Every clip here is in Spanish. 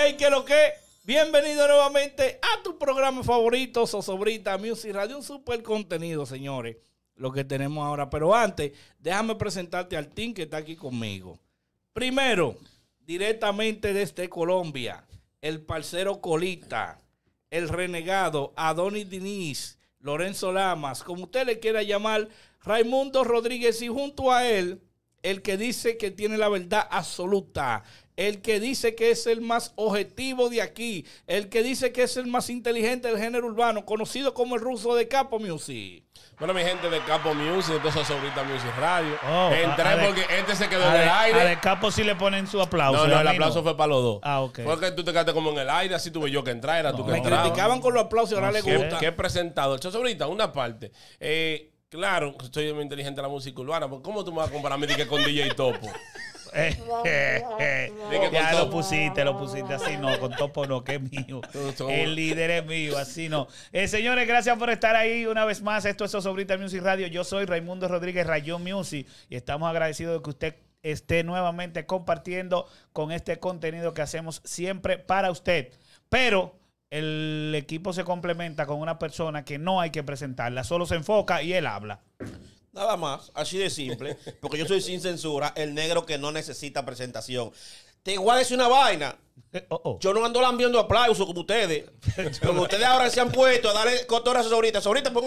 Hey, que lo que. Bienvenido nuevamente a tu programa favorito, Sosobrita Music Radio. Un super contenido, señores. Lo que tenemos ahora. Pero antes, déjame presentarte al team que está aquí conmigo. Primero, directamente desde Colombia, el parcero Colita, el renegado Adonis Diniz, Lorenzo Lamas, como usted le quiera llamar, Raimundo Rodríguez y junto a él, el que dice que tiene la verdad absoluta, el que dice que es el más objetivo de aquí, el que dice que es el más inteligente del género urbano, conocido como el ruso de Capo Music. Bueno, mi gente de Capo Music, entonces Sobrita Music Radio. Oh, Entré a- a de- porque este se quedó A en de, el a aire. de capo sí le ponen su aplauso. No, no, a el aplauso fue para los dos. Ah, ok. Fue que tú te quedaste como en el aire, así tuve yo que entrar, era tú que Me entrabas. criticaban con los aplausos y ahora le ¿Qué, gusta. qué presentador? Sobrita, una parte. Eh, claro, soy muy inteligente en la música urbana, pero ¿cómo tú me vas a comparar a mí de que con DJ Topo? Ya lo pusiste, lo pusiste así, no, con topo no, que es mío. El líder es mío, así no. Eh, señores, gracias por estar ahí una vez más. Esto es Sobrita Music Radio. Yo soy Raimundo Rodríguez Rayón Music y estamos agradecidos de que usted esté nuevamente compartiendo con este contenido que hacemos siempre para usted. Pero el equipo se complementa con una persona que no hay que presentarla, solo se enfoca y él habla. Nada más, así de simple, porque yo soy sin censura, el negro que no necesita presentación. Te voy a decir una vaina. Eh, oh, oh. Yo no ando lambiendo aplausos como ustedes. Como ustedes ahora se han puesto a darle cotorras a Sobrita. Sobrita, pon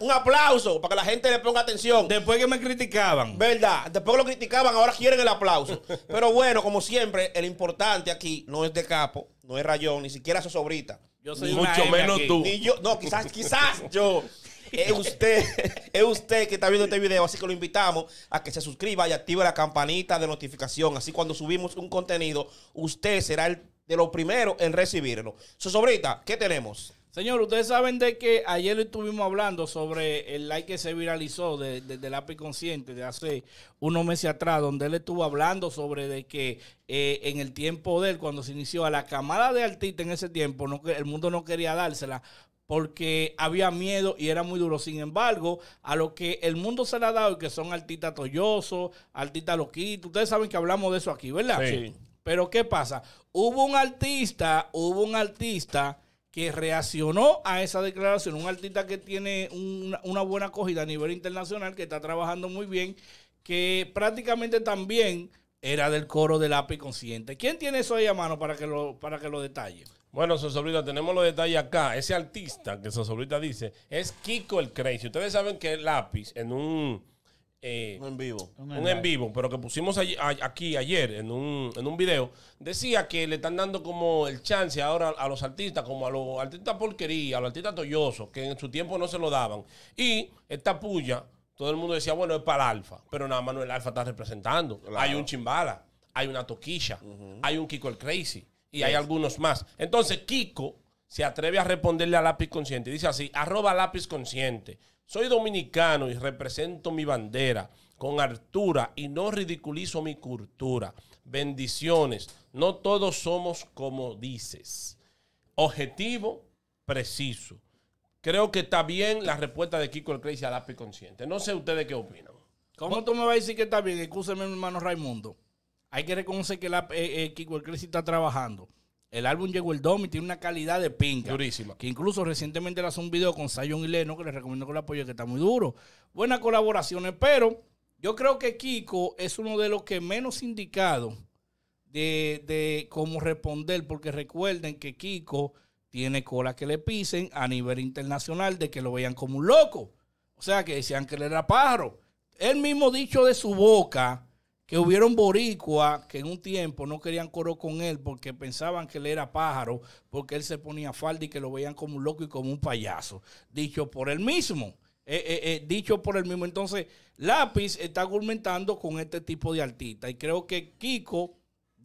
un, aplauso para que la gente le ponga atención. Después que me criticaban. ¿Verdad? Después que lo criticaban, ahora quieren el aplauso. Pero bueno, como siempre, el importante aquí no es de capo, no es rayón, ni siquiera su sobrita. Yo soy Mucho menos aquí. tú. Ni yo, no, quizás, quizás yo. Es usted, es usted que está viendo este video, así que lo invitamos a que se suscriba y active la campanita de notificación. Así cuando subimos un contenido, usted será el de los primeros en recibirlo. Su sobrita, ¿qué tenemos? Señor, ustedes saben de que ayer estuvimos hablando sobre el like que se viralizó de, de- del API Consciente de hace unos meses atrás, donde él estuvo hablando sobre de que eh, en el tiempo de él, cuando se inició a la camada de artistas en ese tiempo, el mundo no quería dársela porque había miedo y era muy duro. Sin embargo, a lo que el mundo se le ha dado, y que son artistas toyosos, artistas loquitos, ustedes saben que hablamos de eso aquí, ¿verdad? Sí. Pero ¿qué pasa? Hubo un artista, hubo un artista que reaccionó a esa declaración, un artista que tiene una, una buena acogida a nivel internacional, que está trabajando muy bien, que prácticamente también era del coro del API Consciente. ¿Quién tiene eso ahí a mano para que lo, para que lo detalle? Bueno, Sosobrita, tenemos los detalles acá. Ese artista que Sosobrita dice es Kiko el Crazy. Ustedes saben que el lápiz en un... eh, En vivo. un en vivo, pero que pusimos allí- a- aquí ayer en un, en un video, decía que le están dando como el chance ahora a los artistas, como a los artistas porquería, a los artistas toyosos, que en su tiempo no se lo daban. Y esta puya, todo el mundo decía, bueno, es para el alfa, pero nada más no el alfa está representando. Hay un chimbala, hay una toquilla, hay un Kiko el Crazy y hay algunos más. Entonces, Kiko se atreve a responderle a lápiz consciente. Dice así, arroba lápiz consciente. Soy dominicano y represento mi bandera con altura y no ridiculizo mi cultura. Bendiciones. No todos somos como dices. Objetivo, preciso. Creo que está bien la respuesta de Kiko el Crazy a lápiz consciente. No sé ustedes qué opinan. ¿Cómo tú me vas a decir que está bien? Excúseme, mi hermano Raimundo. Hay que reconocer que la, eh, eh, Kiko el Crazy está trabajando. El álbum llegó el DOM y tiene una calidad de pinga. Durísima. Que incluso recientemente le hace un video con Zion y Leno, que les recomiendo que lo apoye, que está muy duro. Buenas colaboraciones, pero yo creo que Kiko es uno de los que menos indicado de, de cómo responder, porque recuerden que Kiko tiene cola que le pisen a nivel internacional de que lo vean como un loco. O sea, que decían que él era pájaro. Él mismo dicho de su boca que hubieron boricua que en un tiempo no querían coro con él porque pensaban que él era pájaro, porque él se ponía falda y que lo veían como un loco y como un payaso. Dicho por él mismo. Eh, eh, eh, dicho por él mismo. Entonces, Lápiz está argumentando con este tipo de artista. Y creo que Kiko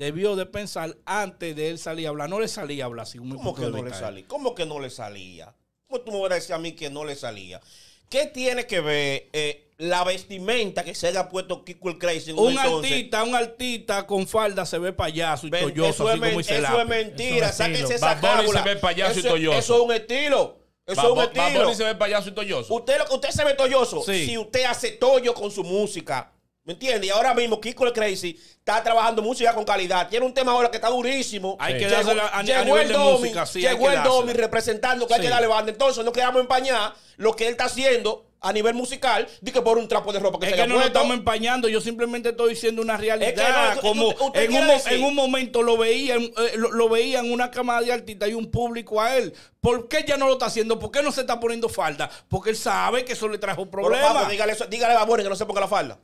debió de pensar antes de él salir a hablar. No le salía a hablar, según mi ¿Cómo que no le salía? ¿Cómo que no le salía? ¿Cómo tú me vas a decir a mí que no le salía? ¿Qué tiene que ver eh, la vestimenta que se haya puesto Kiko el Crazy en Un artista, un artista con falda se ve payaso y Ven, toyoso, eso, así como eso es mentira. Es Sáquense esa Bunny se cábula. ve payaso y eso, toyoso. Eso es un estilo. Eso es un estilo. Se ve payaso y toyoso. Usted, se ve toyoso. Sí. Si usted hace toyo con su música, ¿me ¿Me entiendes? Y ahora mismo Kiko el Crazy está trabajando mucho ya con calidad. Tiene un tema ahora que está durísimo. Hay que Llegó- dársela a- llegó el Domi, música, sí, hay llegó el Domi representando que hay Sí. que darle banda. Entonces no quedamos empañar lo que él está haciendo a nivel musical, di que por un trapo de ropa que Es se que haya no lo estamos empañando, yo simplemente estoy diciendo una realidad. Es que no, es que como usted- usted en, un, en un momento lo veían, eh, lo, lo veían una cámara de artistas y un público a él. ¿Por qué ya no lo está haciendo? ¿Por qué no se está poniendo falda? Porque él sabe que eso le trajo Pero, problemas. papo, dígale, eso- dígale a Baboni que no se ponga la falda.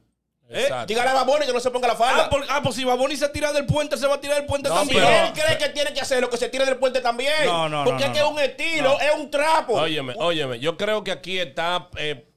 Exacto. Dígale a Baboni que no se ponga la falda. Ah, por- ah, pues si Baboni se tira del puente, se va a tirar del puente No, Si también. pero- él cree que tiene que hacer lo que se tire del puente también. No, no, Porque no, es que no, es un estilo, es un trapo. Óyeme, óyeme, yo creo que aquí está eh,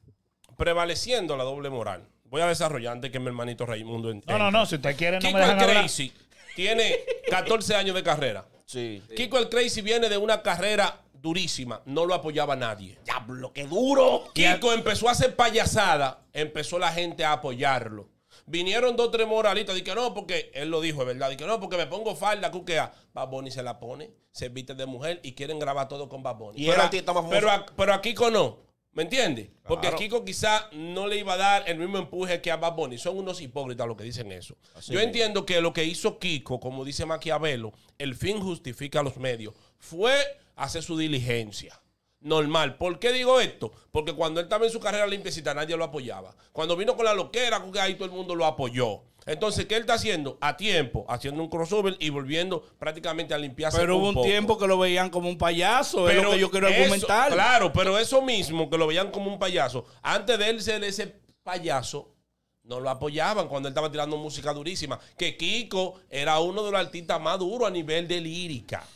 prevaleciendo la doble moral. Voy a desarrollar antes que mi hermanito Raimundo ent- No, no, no. Si usted quiere, no Kiko me el dejan hablar. Crazy tiene 14 años de carrera. Sí. Kiko el Crazy viene de una carrera durísima. No lo apoyaba nadie. Diablo, qué duro. Kiko empezó a hacer payasada, empezó la gente a apoyarlo. Vinieron dos tres moralistas, dije no, porque él lo dijo, es verdad, dije no, porque me pongo falda, cuquea. Bad Bunny se la pone, se viste de mujer y quieren grabar todo con. Y pero, el a, pero, a, pero a Kiko no, ¿me entiendes? Porque a. Kiko quizá no le iba a dar el mismo empuje que a Bad Bunny. Son unos hipócritas los que dicen eso. Yo entiendo que lo que hizo Kiko, como dice Maquiavelo, el fin justifica los medios, fue hacer su diligencia. Normal. ¿Por qué digo esto? Porque cuando él estaba en su carrera limpiecita, nadie lo apoyaba. Cuando vino con la loquera, que ahí todo el mundo lo apoyó. Entonces, ¿qué él está haciendo? A tiempo, haciendo un crossover y volviendo prácticamente a limpiarse. Pero hubo un poco. tiempo que lo veían como un payaso, es lo que yo quiero eso- argumentar. Claro, pero eso mismo, que lo veían como un payaso, antes de él ser ese payaso, no lo apoyaban cuando él estaba tirando música durísima. Que Kiko era uno de los artistas más duros a nivel de lírica.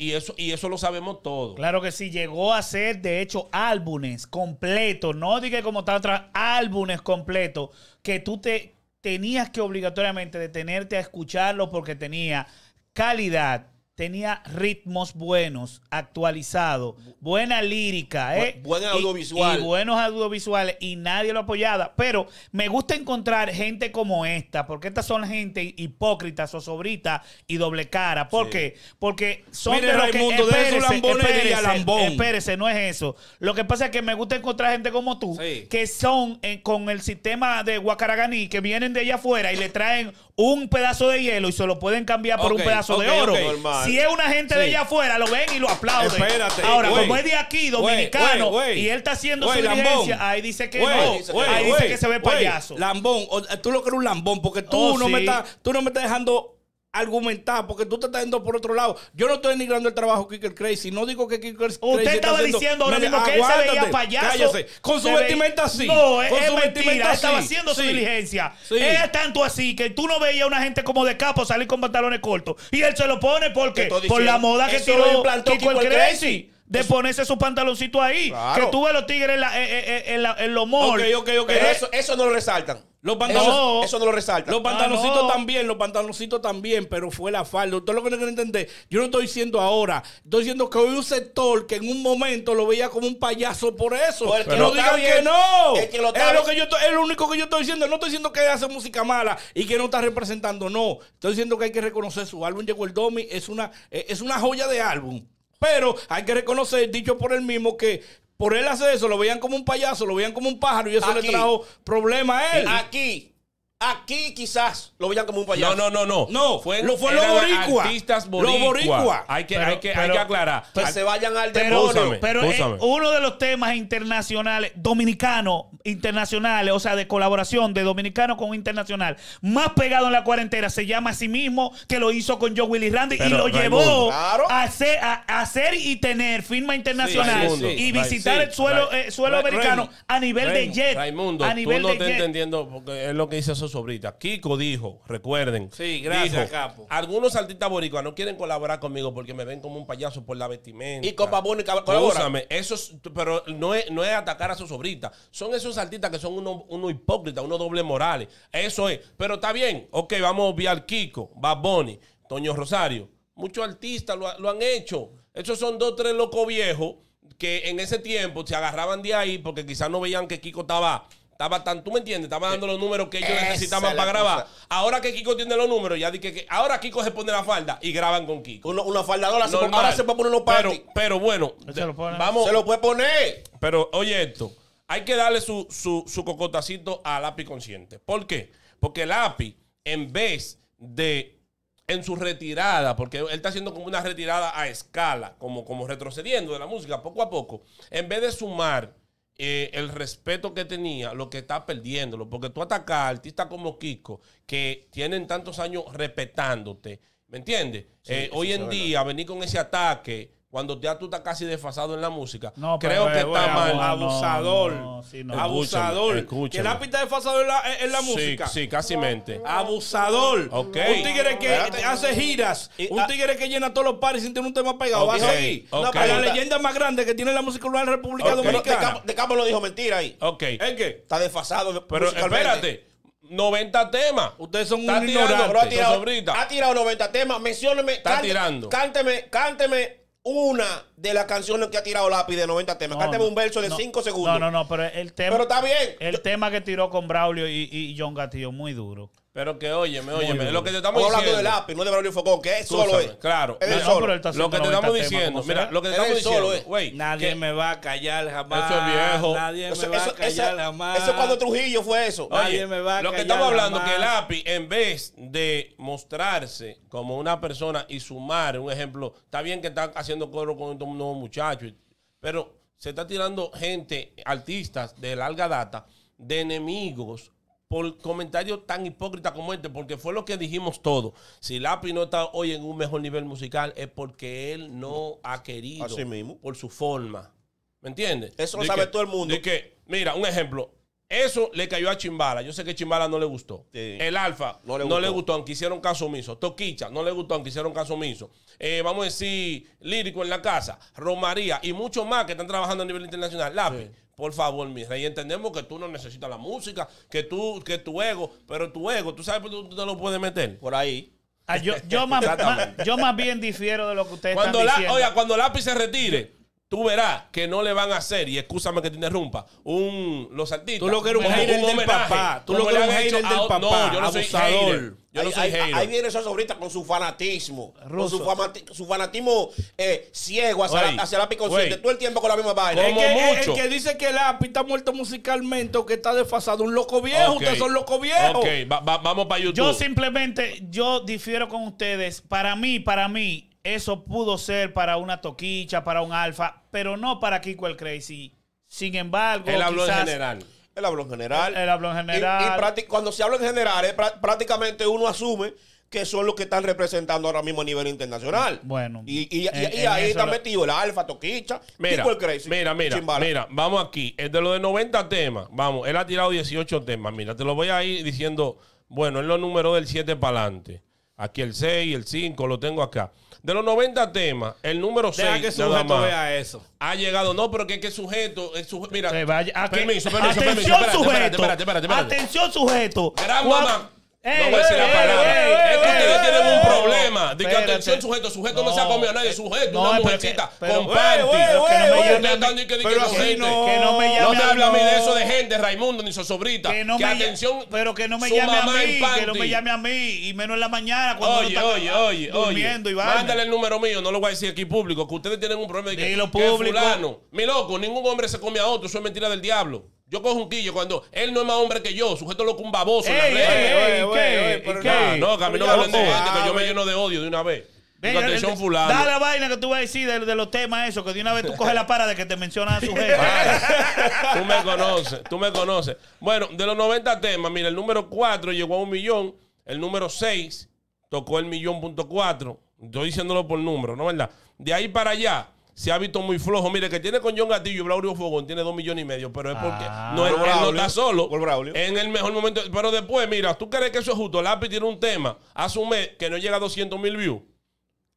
Y eso, y eso lo sabemos todos. Claro que sí, llegó a ser de hecho álbumes completos, no diga como tal otra, álbumes completos que tú te tenías que obligatoriamente detenerte a escucharlo porque tenía calidad, tenía ritmos buenos, actualizados, buena lírica, ¿eh? Bu- buen audiovisual. Y, buenos audiovisuales y nadie lo apoyaba. Pero me gusta encontrar gente como esta, porque estas son gente hipócrita, zozobrita y doble cara. ¿Por Sí. qué? Porque son Mire, de los que Raimundo, de espérese, espérese, lambón. espérese, no es eso. Lo que pasa es que me gusta encontrar gente como tú Sí. que son eh, con el sistema de Guacaraganí que vienen de allá afuera y le traen un pedazo de hielo y se lo pueden cambiar por un pedazo de oro. Si es una gente de allá afuera, lo ven y lo aplauden. Espérate, Ahora, como es de aquí, dominicano, y él está haciendo su diligencia, ahí dice que no. ahí dice que se ve payaso. Lambón, o- tú lo que eres un lambón, porque tú, Oh, no sí. me estás, tú no me estás dejando argumentar, porque tú te estás yendo por otro lado. Yo no estoy denigrando el trabajo de Kicker Crazy, no digo que Kicker Crazy Usted estaba haciendo- diciendo ahora mismo que él se veía payaso. Cállese. Con su vestimenta sí. No, es, Con su mentira. vestimenta estaba sí. haciendo su diligencia. Sí. Es tanto así que tú no veías una gente como de capo salir con pantalones cortos. Y él se lo pone porque por la moda que tiró el Crazy. De ponerse su pantaloncito ahí. Claro. Que tú ves los tigres en, la, eh, eh, eh, en, la- en los malls. Ok, ok, ok. Pero Eh, eso, eso no lo resaltan. Los Eso, pantalones. eso no lo resaltan. Los pantaloncitos Ah, no. también, los pantaloncitos también, pero fue la falda. Usted lo que no quiere entender, yo no estoy diciendo ahora, estoy diciendo que hay un sector que en un momento lo veía como un payaso por eso. Pues el que no digan que no. el que lo es, lo que yo es lo único que yo estoy diciendo. No estoy diciendo que hace música mala y que no está representando, no. Estoy diciendo que hay que reconocer su álbum Llegó el Domi, es una, es una joya de álbum. Pero hay que reconocer, dicho por él mismo, que por él hacer eso, lo veían como un payaso, lo veían como un pájaro y eso Aquí. le trajo problemas a él. Aquí, aquí quizás lo veían como un payaso. No, no, no, no. No, Fue, lo- fue los boricua. Artistas Los boricua. boricua. Hay que, Pero- hay que, hay pero- que aclarar. Pues se vayan al Pero, demonio. Pero es escúchame. uno de los temas internacionales, dominicanos, internacionales, o sea, de colaboración de dominicano con internacional, más pegado en la cuarentena, se llama a sí mismo, que lo hizo con Joe Willy Randy y Pero, lo Raimundo. llevó Claro. a, hacer, a, a hacer y tener firma internacional Raimundo, y visitar sí, el suelo, eh, suelo americano a nivel de jet. Raimundo, a tú nivel no de jet. entendiendo porque es lo que dice su sobrita. Kiko dijo, recuerden. Sí, gracias, dijo, capo. Algunos artistas boricuas no quieren colaborar conmigo porque me ven como un payaso por la vestimenta. Y con Bad Bunny colabora. Eso es- pero no es, no es atacar a su sobrita. Son esos artistas que son unos uno hipócritas, unos doble morales. Eso es. Pero está bien. Ok, vamos a obviar Kiko, Bad Bunny, Toño Rosario. Muchos artistas lo, lo han hecho. Esos son dos, tres locos viejos que en ese tiempo se agarraban de ahí porque quizás no veían que Kiko estaba... Estaba tan, tú me entiendes, estaba dando los números que ellos Esa necesitaban para grabar. cosa. Ahora que Kiko tiene los números, ya dije que ahora Kiko se pone la falda y graban con Kiko. Uno- una faldadora, se pone- ahora se puede poner unos pero, pero bueno, Se lo pone. vamos, Se lo puede poner. pero oye esto, hay que darle su, su, su cocotacito al API consciente. ¿Por qué? Porque el API, en vez de en su retirada, porque él está haciendo como una retirada a escala, como, como retrocediendo de la música poco a poco, en vez de sumar eh, el respeto que tenía, lo que está perdiéndolo, porque tú atacas a artistas como Kiko, que tienen tantos años respetándote, ¿me entiendes? Eh, hoy en día, venir con ese ataque, cuando ya tú estás casi desfasado en la música, No, creo pero, que eh, está mal. no, Abusador. no, sí, no. Abusador. Escúchame, Que el API está desfasado en la, en la Sí, música. Sí, casi mente. Abusador. Un tigre que Espérate. hace giras. Y- un tigre que llena todos los pares sin tener un tema pegado. Ok, Va a seguir. ok. A la leyenda más grande que tiene la música urbana en la República de Dominicana. Campo, de Campo lo dijo mentira ahí. Ok. ¿Es que? Está desfasado. Pero espérate, 90 temas. Ustedes son Está un ignorante. Ha tirado, Sobrita. ha tirado 90 temas. Mencióneme. Está tirando. Cánteme, cánteme una de las canciones que ha tirado Lápiz de 90 temas. No, cánteme no, un verso de no. 5 segundos. No, no, no, pero el tema, Pero está bien. el tema que tiró con Braulio y, y John Gatillo, muy duro. Pero que óyeme, óyeme, lo que te estamos Estamos hablando diciendo. de Lápiz, no de Braulio Focón, que es solo es. claro. Es No, el no, solo. pero él está Lo que te estamos 90 temas diciendo, mira, lo que te estamos diciendo, güey, Nadie que- me va a callar jamás. Eso es viejo. Nadie Eso, me va eso- a callar eso- jamás. eso cuando Trujillo fue eso. Oye, Nadie me va a lo que callar estamos hablando jamás. que el API, en vez de mostrarse como una persona y sumar, un ejemplo, está bien que está haciendo coro con estos nuevos muchachos, pero se está tirando gente, artistas de larga data, de enemigos por comentarios tan hipócritas como este, porque fue lo que dijimos todos. Si API no está hoy en un mejor nivel musical es porque él no ha querido Así mismo. por su forma. ¿Me entiendes? Eso lo De sabe que- todo el mundo. de que, mira, un ejemplo. Eso le cayó a Chimbala. Yo sé que Chimbala no le gustó. Sí. El Alfa No no le le, gustó. gustó. aunque hicieron caso omiso. Toquicha no le gustó, aunque hicieron caso omiso. Eh, vamos a decir, Lírico en la casa, Romaría y muchos más que están trabajando a nivel internacional. Lápiz, por favor, mi rey, entendemos que tú no necesitas la música, que tú, que tu ego, pero tu ego, tú sabes por dónde tú te lo puedes meter. Por ahí. Ah, yo, yo, más, yo más bien difiero de lo que ustedes Cuando, están la, oiga, cuando Lápiz se retire, tú verás que no le van a hacer, y escúchame que te interrumpa, un, los artistas. Tú lo que eres un del homenaje, papá. Tú lo que eres un hater del a- papá, No, yo no soy abusador. hater. Yo no ahí, soy ahí- hater. ahí viene eso ahorita con su fanatismo. Con su, famati- su fanatismo eh, ciego hacia, Güey, la, hacia la consciente. Todo el tiempo con la misma vaina. Como el, que, mucho. el que dice que el API está muerto musicalmente o que está desfasado, un loco viejo. Ustedes son locos viejos. Ok, va- va- vamos para YouTube. Yo simplemente, yo difiero con ustedes. Para mí, para mí, eso pudo ser para una toquicha, para un alfa, pero no para Kiko el Crazy. Sin embargo, Él habló en general. Él habló en general. Él habló en Y- general. Y, cuando se habla en general, es prá- prácticamente uno asume que son los que están representando ahora mismo a nivel internacional. Bueno, Y, y- y- en- y en ahí está lo- metido el Alfa, Toquicha, Mira, el Crazy. mira, mira, Chimbala. mira, vamos aquí. El de los de 90 temas, vamos, él ha tirado 18 temas. Mira, te lo voy a ir diciendo, bueno, él lo numeró del 7 para adelante. Aquí el 6, el 5, lo tengo acá. De los 90 temas, el número 6 Deja que su sujeto vea eso. ha llegado. No, pero que es que sujeto, es suje- mira, vaya- a que- permiso, permiso, permiso. Atención, Espérate, sujeto. espérate, espérate, espérate, espérate. Atención, sujeto. Gran mamá. Ey, no voy a decir la palabra. ey, es que ustedes tienen un problema. De que Espérate. atención, sujeto. Sujeto no, se ha No, comido a nadie. Sujeto, no, una mujercita di que- no. No me No llame te a habla a mí no. de eso de gente, Raimundo, ni Sosobrita. Que no que me atención. pero que no me llame a mí, que no me llame a mí, y menos en la mañana cuando Oye, oye, oye, durmiendo y. Mándale el número mío, no lo voy a decir aquí público, que ustedes tienen un problema de que, fulano. Mi loco, ningún hombre se come a otro, eso es mentira del diablo. Yo cojo un quillo cuando él no es más hombre que yo, sujeto lo que un baboso en ¿qué? Ah, no, que a mí no me hablen de gente, que yo me lleno de odio de una vez. Ven, Digo, atención, fulano. Da la vaina que tú vas a decir de, de los temas esos, que de una vez tú coges la para de que te mencionan a su jefe. Tú me conoces, tú me conoces. Bueno, de los 90 temas, mira, el número 4 llegó a un millón, el número 6 tocó el millón punto cuatro. Estoy diciéndolo por número, ¿no verdad? De ahí para allá se ha visto muy flojo. Mire, que tiene con John Gatillo y Braulio Fogón, tiene dos millones y medio, pero es porque Ah. no, él, él no está solo en el mejor momento. Pero después, mira, ¿tú crees que eso es justo? Lápiz tiene un tema, hace un mes que no llega a 200 mil views.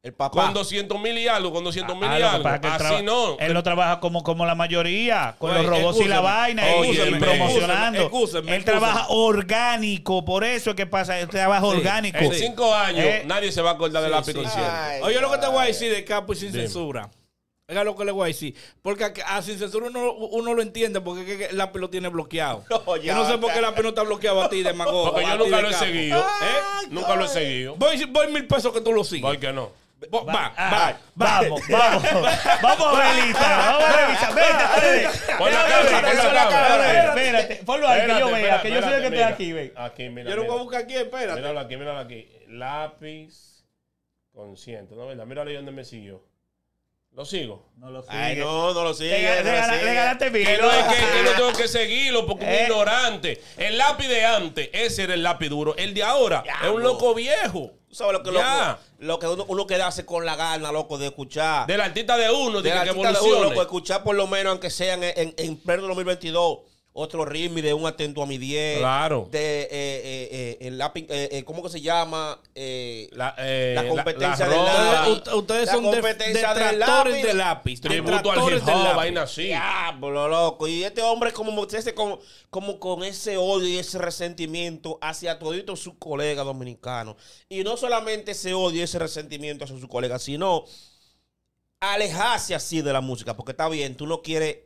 El papá. Con 200 mil y algo, con 200 mil Ah, y algo. que Así no. Él no trabaja como, como la mayoría, con Oye, los robots y la vaina, y- oye, y excúseme, promocionando. excúseme, él excúseme. trabaja orgánico, por eso es que pasa, él trabaja orgánico. En cinco años, Eh, nadie se va a acordar del lápiz sí. Oye, lo que te voy a decir de Capo y sin Dime. censura. Oiga lo que le voy a decir. Porque a, a sin censura uno, uno lo entiende porque que el lápiz lo tiene bloqueado. No, yo ya, no sé por qué el lápiz no está bloqueado a ti, demagogo. Porque yo ti nunca lo he seguido. ¿Eh? Nunca lo he seguido. Voy, voy mil pesos que tú lo sigues. ¿Por qué no? Va, va, Ah, va. vamos, vamos. Vamos a ver. Vamos a revisar. Vente. Pon la cámara, ver, pon la cámara. Espérate, ponlo ahí que yo vea, espérate, que yo soy el que estoy aquí, ven. Aquí, mira. Yo no voy a buscar aquí, espérate. Míralo aquí, míralo aquí. Lápiz consciente, ¿no verdad? Míralo ahí donde me siguió. ¿Lo sigo? No lo Ay, sigue. no, no lo sigue. Le, no lo gana- sigue. le ganaste mil. Que no es que, que no tengo que seguirlo porque es Eh. un ignorante. El lápiz de antes, ese era el lápiz duro. El de ahora es un loco viejo. Tú sabes lo que, Ya. loco, lo que uno, uno quedarse con la gana, loco, de escuchar. Del artista de uno, de, de que, que artista de uno, evolucione. loco, escuchar por lo menos, aunque sean en, en, en pleno 2022, otro ritmo de un atento a mi 10. Claro. De eh, eh, eh, el lápiz, eh, eh, ¿cómo que se llama? Eh, La, eh, La competencia del lápiz. Ustedes, son de- competencia del lápiz. de lápiz. Tributo al hip hop, vaina así. Diablo, loco. Y este hombre como, ese, como, como con ese odio y ese resentimiento hacia toditos sus colegas dominicanos. Y no solamente ese odio y ese resentimiento hacia sus colegas, sino alejarse así de la música. Porque está bien, tú no quieres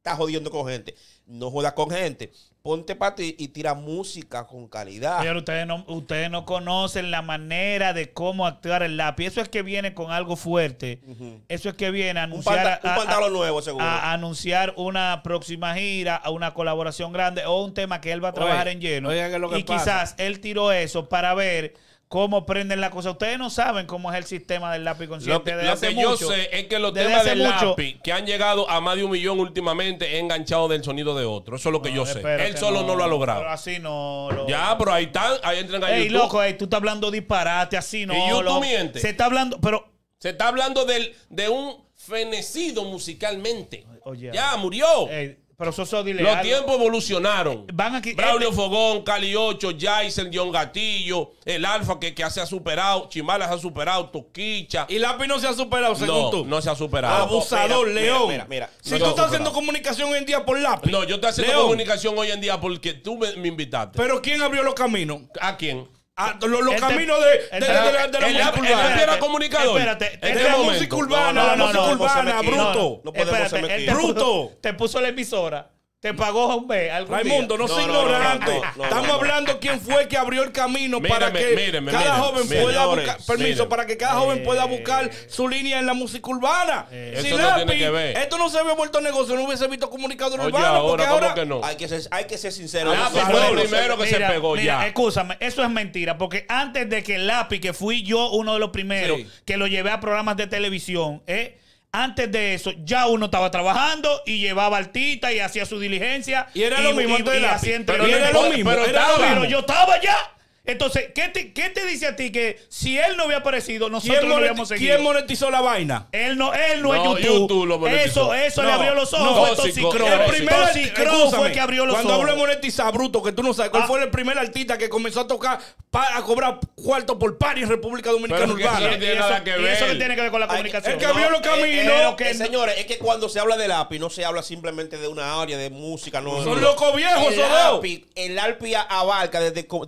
estar jodiendo con gente. No jodas con gente. Ponte para ti y tira música con calidad. Señor, ustedes no, ustedes no conocen la manera de cómo actuar el lápiz. Eso es que viene con algo fuerte. Eso es que viene a un, anunciar, panta- a- un a- pantalón nuevo, seguro. a anunciar una próxima gira, a una colaboración grande o un tema que él va a trabajar Oye, en lleno. ¿qué es lo que y pasa? quizás él tiró eso para ver cómo prenden la cosa. Ustedes no saben cómo es el sistema del lápiz Lo consciente que, desde lo hace que yo mucho. sé es que los temas del mucho- lápiz que han llegado a más de un millón últimamente enganchados del sonido de otro. Eso es lo que yo sé. Él solo no, lo ha logrado. pero así no. lo- Ya, pero ahí están, ahí entran a Ey, YouTube. loco, ey, tú estás hablando disparate, así no. Y YouTube miente. Se está hablando, pero Se está hablando del, de un fenecido musicalmente. Oye. ya, murió. ey, pero Soso, dile Los algo. tiempos evolucionaron. Van aquí- Braulio este- Fogón, Cali 8, Jason, John Gatillo, el Alfa que, que se ha superado, Chimbala se ha superado, Toquicha. Y lápiz no se ha superado, según no, tú. no se ha superado. Abusador, Mira, León. mira, mira, si No tú estás superado. haciendo comunicación hoy en día por lápiz. No, yo estoy haciendo León, comunicación hoy en día porque tú me, me invitaste. Pero ¿quién abrió los caminos? ¿A quién? Ah, los, los Este- caminos de, de, este- de la, de la el- música el- el- urbana. era comunicador. Espérate, este de este la momento. música urbana, No, la no, música no, urbana, no, bruto. No podemos Espérate, Bruto. Te puso la emisora. Te pagó un B. algún Raimundo, no, soy No, no, no, ignorante. no, no, no, Estamos no. hablando quién fue que abrió el camino para que míreme, cada míreme, joven pueda buscar, permiso, míreme. para que cada joven pueda buscar su línea en la música urbana. Tiene que ver. esto no se había vuelto negocio, no hubiese visto comunicador Oye, urbano, porque ahora, ¿cómo ahora que no? Hay que ser, hay que ser sincero. Lápiz No fue podemos el primero que se pegó mira, ya. Escúchame, eso es mentira, porque antes de que lápiz, que fui yo uno de los primeros Sí. que lo llevé a programas de televisión, ¿eh? Antes de eso, ya uno estaba trabajando y llevaba artista y hacía su diligencia. Y era lo mismo antes Pero entrevistas. era lo mismo, Pero, era lo mismo. pero yo estaba ya. Entonces, ¿qué te, ¿qué te dice a ti que si él no había aparecido, nosotros ¿quién, no habíamos seguido? quién monetizó la vaina? Él no, él no, No, es YouTube. YouTube lo monetizó. eso, eso le No, abrió los ojos. no, fue tóxico, el El primer escúchame, fue que abrió los Cuando ojos. hablo de monetizar, bruto, que tú no sabes, ¿cuál Ah. fue el primer artista que comenzó a tocar, pa- a cobrar cuarto por par en República Dominicana que eso Urbana? no tiene Y nada eso- que y ver. eso que tiene que ver con la comunicación. el que abrió los eh, caminos. eh, que eh, no- señores, es que cuando se habla de lápiz, no se habla simplemente de una área de música. No, Son no. locos viejos, el esos dos. lápiz, el lápiz abarca desde, co-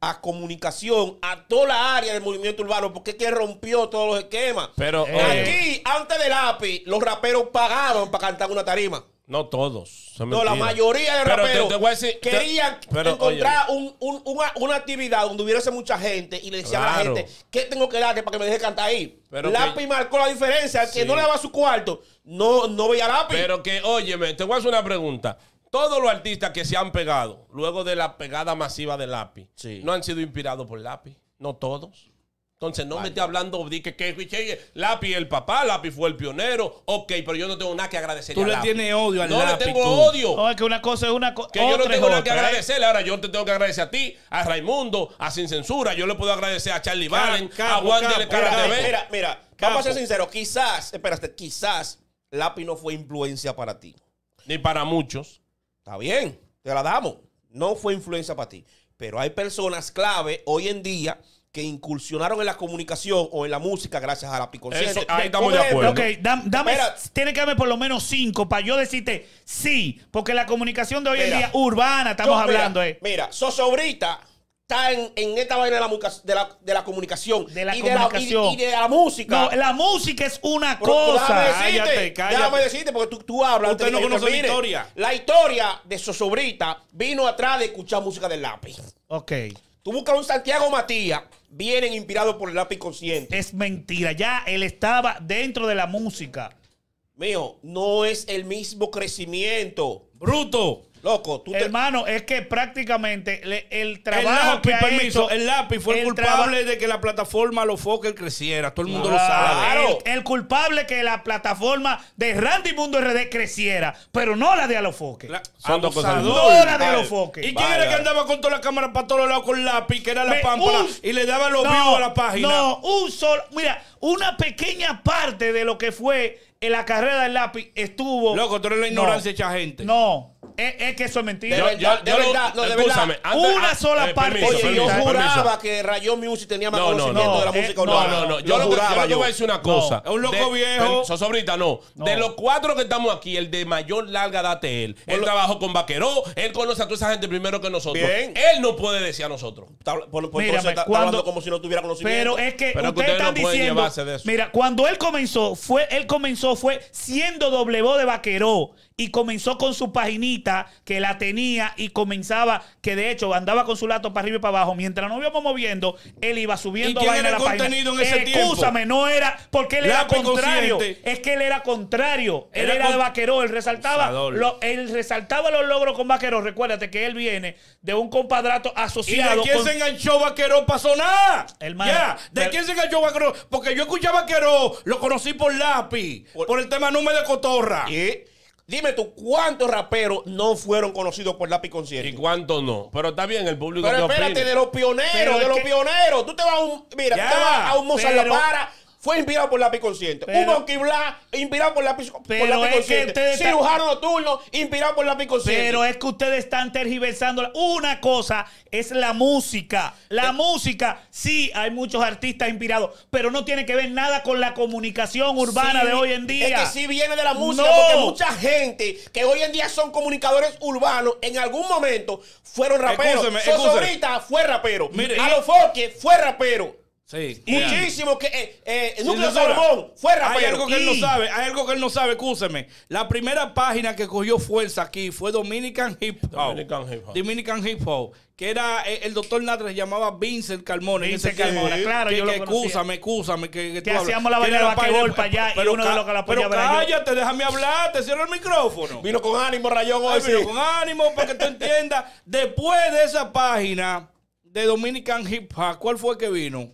a comunicación, a toda la área del movimiento urbano, porque es que rompió todos los esquemas. Pero, Eh, Aquí, antes del lápiz, los raperos pagaban para cantar una tarima. no todos. No, la mayoría de te- raperos te te- querían pero, encontrar un- un- una, una actividad donde hubiese mucha gente y le decían a la gente, ¿qué tengo que darte para que me deje cantar ahí? Pero lápiz que- marcó la diferencia. El que Sí. no le daba su cuarto, no, no veía lápiz. Pero que, óyeme, te voy a hacer una pregunta. Todos los artistas que se han pegado luego de la pegada masiva de lápiz Sí. no han sido inspirados por lápiz. No todos. Entonces no me esté hablando de que, que, que lápiz el papá, lápiz fue el pionero. Ok, pero yo no tengo nada que agradecer. Tú le tienes odio al No lápiz, le tengo tú. odio. No, es que una cosa es una cosa. Que yo no tengo nada que ¿eh? agradecerle. Ahora yo te tengo que agradecer a ti, a Raimundo, a Sin Censura. Yo le puedo agradecer a Charlie Valen, a Juan de. Mira, mira, Capo. vamos a ser sinceros. Quizás, espérate, quizás lápiz no fue influencia para ti. Ni para muchos. Está bien, te la damos. No fue influencia para ti. Pero hay personas clave hoy en día que incursionaron en la comunicación o en la música gracias a lápiz consciente. Eso, ahí estamos de acuerdo. Ok, dam- dame, Espera. tiene que darme por lo menos cinco para yo decirte sí, porque la comunicación de hoy en día urbana, estamos Yo, mira, hablando, eh. Mira, Sosobrita está en, en esta vaina de la, de la, de la comunicación. De la y comunicación. y, y de la música. No, la música es una Pero déjame cosa. decirte, Cállate, cállate. déjame decirte, porque tú, tú hablas. Usted de no conoce la historia. La historia de Sosobrita vino atrás de escuchar música del lápiz. Ok. Tú buscas un Santiago Matías vienen inspirados por el lápiz consciente. Es mentira. Ya él estaba dentro de la música. Mío, no es el mismo crecimiento. Bruto. Loco, tú te... Hermano, es que prácticamente le- el El trabajo que lápiz, ha permiso, hecho, el lápiz fue el el culpable de que la plataforma Los Fokker creciera. Todo el mundo lo sabe. Claro. El, el culpable que la plataforma de Randy Mundo RD creciera, pero no la de Alofoque. La- Son dos cosas. No la de Vale. Alofoque. ¿Y quién Vale, era que andaba con toda la cámara para todos lados con lápiz, que era la Me- pámpara, un- y le daba los views a la página? No, un solo. Mira, una pequeña parte de lo que fue en la carrera del lápiz estuvo. Loco, tú eres la No. ignorancia hecha gente. No, es, es que eso es mentira. De verdad, de verdad, no, de escúchame, verdad. antes- Una ah, sola parte. permiso, Oye, permiso, yo permiso. juraba que Rayón Music tenía más No, no, conocimiento no. de la Eh, música no, No, no, no. Yo, Yo, lo que, yo juraba lo que yo. voy a decir una cosa. Es un loco De- viejo. Sosobrita, no. No. De los cuatro que estamos aquí, el de mayor larga date él. Él trabajó con Vaqueró. Él conoce a toda esa gente primero que nosotros. Bien. Él no puede decir a nosotros. Está- por- por Mírame, entonces está, cuando- hablando como si no tuviera conocimiento. Pero es que Pero que ustedes están diciendo. llevarse de eso. Mira, cuando él comenzó, fue, él comenzó, fue siendo doble voz de vaqueró. Y comenzó con su paginita que la tenía y comenzaba, que de hecho andaba con su lato para arriba y para abajo. Mientras nos íbamos moviendo, él iba subiendo ¿Y quién era a el la página. contenido en ese tiempo? Excúsame, no era, porque él era contrario. consciente. Es que él era contrario. Él Era era, con- de vaqueró. Él resaltaba, lo- él resaltaba los logros con vaqueró. Recuérdate que él viene de un compadrato ¿Y de asociado quién con- se enganchó Vaqueró? Pasó nada. Hermano, ya, ¿de pero- quién se enganchó Vaqueró? Porque yo escuchaba Vaqueró, lo conocí por lápiz, por, Por- el tema número de cotorra. Y dime tú, ¿cuántos raperos no fueron conocidos por lápiz ¿Y consciente? cuánto no? Pero está bien, el público Pero espérate, opine. de los pioneros, Pero de los que- pioneros. Tú te vas a un, mira, Ya, tú te vas a un Mozart pero- La Para, fue inspirado por lápiz consciente. Pero- un Monkey Black, inspirado por lápiz, por Pero lápiz es que consciente. Cirujano nocturno, inspirado por lápiz consciente. Pero es que ustedes están tergiversando. Una cosa es la música. La música, sí, hay muchos artistas inspirados, pero no tiene que ver nada con la comunicación urbana Sí, de hoy en día. Es que sí viene de la música, No. porque mucha gente que hoy en día son comunicadores urbanos, en algún momento fueron raperos. Escúcheme, Soso escúcheme. Brita fue rapero. Mire, a los Foque fue rapero. Sí. Muchísimo que eh, eh, Núcleo señora. Salomón fue rapero. Hay algo que él no Y- sabe, hay algo que él no sabe, escúcheme. La primera página que cogió fuerza aquí fue Dominican Hip Hop. Dominican Hip Hop. Dominican Hip Hop. Que era, eh, el doctor Natra se llamaba Vincent Carmona. en Vincent. Carmona, claro, que, yo lo que excúsame. Que, que, tú hacíamos la vaina de basquetbol para allá y pero uno de los que la Pero era yo. cállate, déjame hablar, te cierro el micrófono. Vino con ánimo, Rayón, hoy sí. pero con ánimo para que tú entiendas. Después de esa página de Dominican Hip Hop, ¿cuál fue que vino?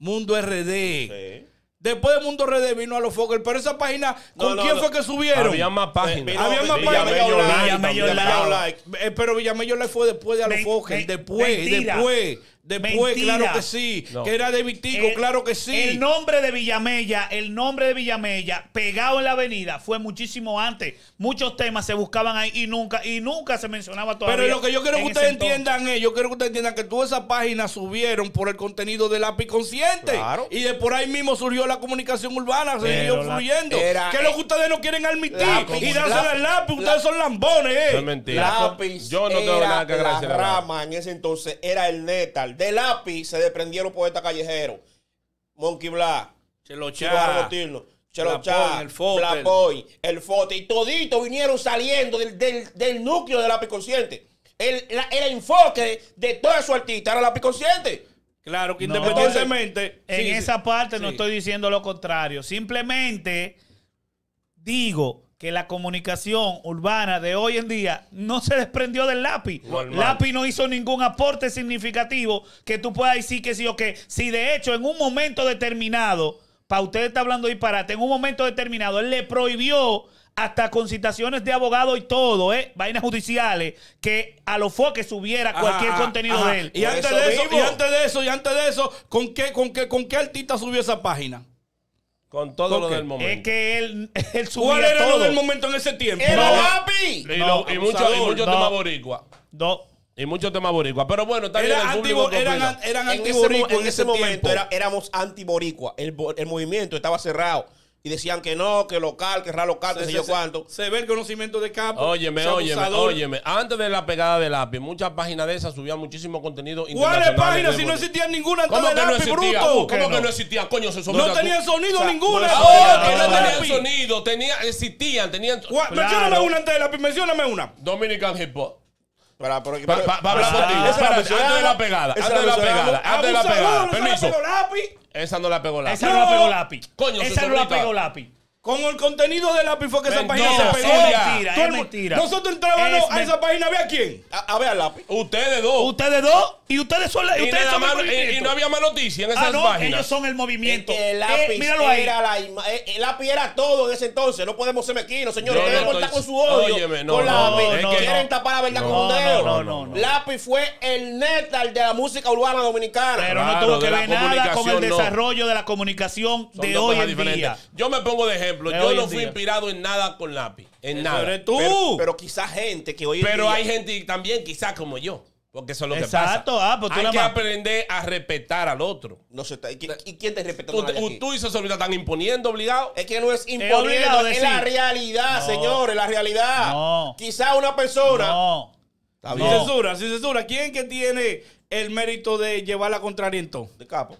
Mundo RD. Sí. Después de Mundo RD vino a los Fokker, pero esa página, ¿con No, no, quién no. fue que subieron? Había más páginas. Vino- Había más Villamello páginas. Live, Villamello Live. Live. Eh, pero Villamello le fue después de a los Fokker. Después, mentira. después, después, Mentira. claro que sí. No. Que era de Vitico, El- claro que sí. El nombre de Villamella, el nombre de Villamella, pegado en la avenida, fue muchísimo antes. Muchos temas se buscaban ahí y nunca, y nunca se mencionaba todavía. Pero lo que yo quiero que en ustedes entiendan es, yo quiero que ustedes entiendan que todas esas páginas subieron por el contenido del lápiz consciente. Claro. Y de por ahí mismo surgió la comunicación urbana, Pero siguió fluyendo. era- que es lo que ustedes no quieren admitir. Lápiz, y dársela la- al lápiz, la- ustedes son lambones, eh. No es mentira. Lápiz Yo no tengo era nada que agradecer la- rama en ese entonces era el netal. De lápiz se desprendieron poetas callejeros. Monkey Black, Chelo Cirujano Chá. Nocturno, Chelo Chá, Boy, el Fotel. Black Boy, el Fote, y todito vinieron saliendo del, del- del núcleo de lápiz consciente. El, la- el enfoque de, todo su artista era lápiz consciente. Claro que No. independientemente. En sí, esa parte no estoy diciendo lo contrario. Simplemente digo que la comunicación urbana de hoy en día no se desprendió del lápiz. Normal. Lápiz no hizo ningún aporte significativo que tú puedas decir que sí o que. Si de hecho en un momento determinado, para usted está hablando disparate, en un momento determinado, él le prohibió hasta con citaciones de abogado y todo, ¿eh? vainas judiciales, que a los foques subiera cualquier ajá, contenido ajá. de él. Y antes eso de eso, y antes de eso, y antes de eso, ¿con qué, con qué, con qué artista subió esa página? Con todo lo del momento. Es que él, él subía ¿Cuál era todo. lo del momento en ese tiempo? ¡Era No. lápiz! y, No, y muchos no. temas boricua. No. Y muchos temas boricua. Pero bueno, está bien Era el público eran, eran En ese, mo- antiboricuas en ese momento era- éramos antiboricua. El, bo- el movimiento estaba cerrado. Y decían que no, que local, que ra local, que se, sé yo cuánto. se ve el conocimiento de campo. Óyeme, óyeme, óyeme. Antes de la pegada de lápiz, muchas páginas de esas subían muchísimo contenido ¿Cuáles páginas si no existía ninguna antes ¿Cómo de que no lápiz, existía? bruto? ¿Cómo que no? no existía? Coño, se No tenían sonido O sea, ninguna. Oh, que no tenían Lápiz. sonido, tenía, existían, tenían. Mencióname una antes de lápiz, mencióname una. Dominican Hip Hop. Para, para, Para Espérate, antes de la pegada. Antes de la pegada. Antes de la pegada. ¿no se la Permiso. Esa no la pegó la. Esa no la pegó lápiz. Coño, Esa no la pegó lápiz. Con el contenido de lápiz fue que esa página se pegó. Mentira, Todo es el mu- mentira. Nosotros entrábamos Es a esa página, ¿ve a quién? A, a ver al lápiz. Ustedes dos. Ustedes dos y ustedes son la, Y, ustedes son el más- y- no había más noticias en esas ah, no, páginas. ellos son el movimiento. Que el Eh, lápiz míralo ahí. era la eh, el lápiz era todo en ese entonces. No podemos ser mequinos, señores. Ustedes no estoy- con su odio. Óyeme, no, con no, lápiz. no, Quieren no. tapar la verdad No, con un dedo. no, no, no. Lápiz fue el néctar de la música urbana dominicana. Pero no tuvo que ver nada con el desarrollo de la comunicación de hoy en día. Yo me pongo de ejemplo. Yo no fui inspirado en nada con lápiz. En nada. eres tú. Pero, pero quizás gente que hoy Pero día- hay gente también, quizás como yo. Porque eso es lo Exacto, que pasa. ah, pues tú hay que aprender a respetar al otro. No ¿y quién- ¿y quién te respeta? Tú, tú, tú y están imponiendo, obligado. Es que no es imponiendo, es la realidad, No. señores, la realidad. No. Quizá una persona. No. Está Sin censura, sin censura. ¿Quién que tiene el mérito de llevar la contraria en todo? De capo.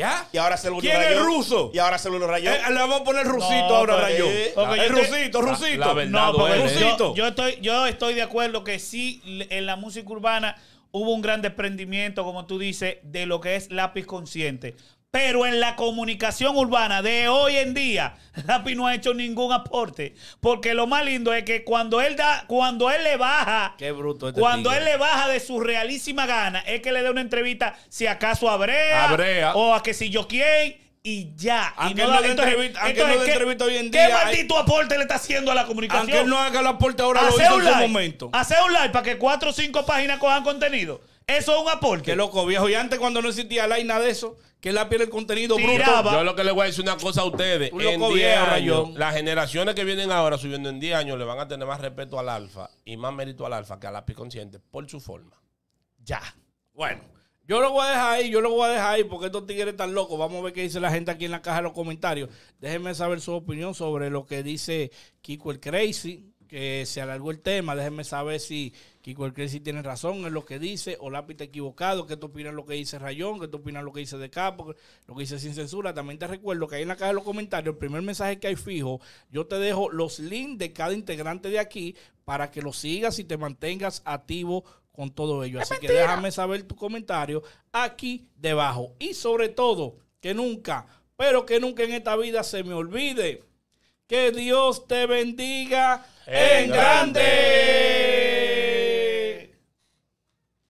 ¿Ya? Y ahora se lo ¿Quién es el ruso? Y ahora se lo rayó. Eh, le vamos a poner rusito No, ahora, pero- Rayón. eh, porque el yo te- rusito, La- rusito. la verdad No, porque duele. yo, Rusito. yo estoy, yo estoy de acuerdo que sí, en la música urbana hubo un gran desprendimiento, como tú dices, de lo que es lápiz consciente. Pero en la comunicación urbana de hoy en día, Lápiz no ha hecho ningún aporte. Porque lo más lindo es que cuando él da, cuando él le baja, Qué bruto este cuando tigre. él le baja de su realísima gana, es que le dé una entrevista, si acaso a Brea, A Brea. o a que si yo quién, y ya. Y Aunque no entrevista- no ¿qué- entrevista hoy en ¿Qué día, hay- maldito aporte le está haciendo a la comunicación? Aunque él no haga el aporte ahora, lo hizo un en su live. momento. Hacer un live para que cuatro o cinco páginas cojan contenido. Eso es un aporte. Qué loco, viejo. Y antes, cuando no existía la nada de eso, que la pierde el contenido Tiraba. bruto. Yo lo que le voy a decir una cosa a ustedes. Un En loco 10 viejo, años, las generaciones que vienen ahora subiendo en 10 años le van a tener más respeto al alfa y más mérito al alfa que al lápiz consciente por su forma. Ya. Bueno, yo lo voy a dejar ahí, yo lo voy a dejar ahí porque estos tigres están locos. Vamos a ver qué dice la gente aquí en la caja de los comentarios. Déjenme saber su opinión sobre lo que dice Kiko el Crazy, que se alargó el tema. Déjenme saber si Kiko el Crazy tiene razón en lo que dice o Lápiz está equivocado. ¿Qué tú opinas lo que dice Rayón? ¿Qué tú opinas lo que dice De Capo? Lo que dice Sin Censura. También te recuerdo que ahí en la caja de los comentarios, el primer mensaje que hay fijo, yo te dejo los links de cada integrante de aquí para que lo sigas y te mantengas activo con todo ello. Así que déjame saber tu comentario aquí debajo. Y sobre todo, que nunca, pero que nunca en esta vida se me olvide que Dios te bendiga en En grande.